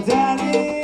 Daddy.